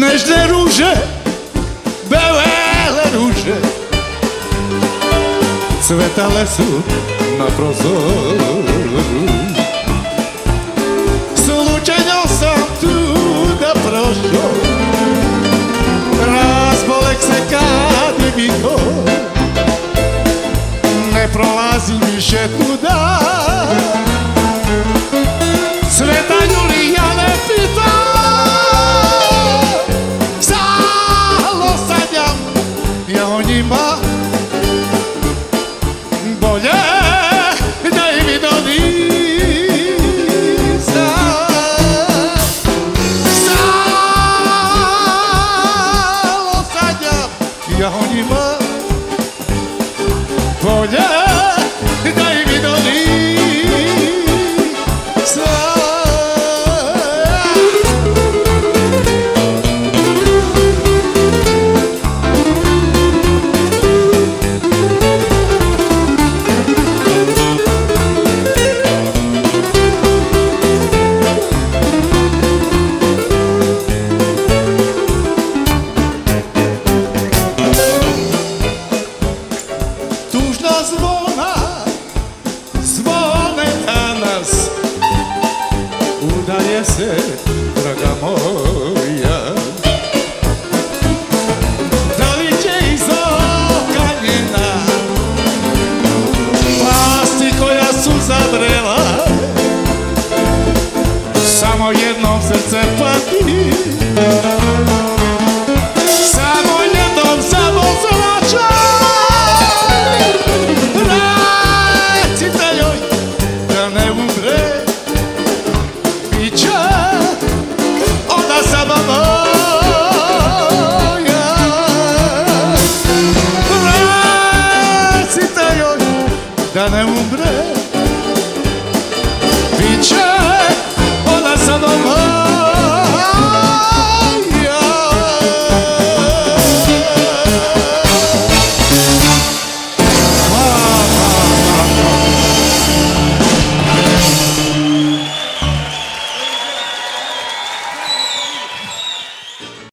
Nežné růže, bělé růže, cveta lesu na prozoru. Slučenil jsem tu raz razbolek se kády mi to, neprolazí mi še tuda. de arrondimento zadrela. Samo jedno srce pati.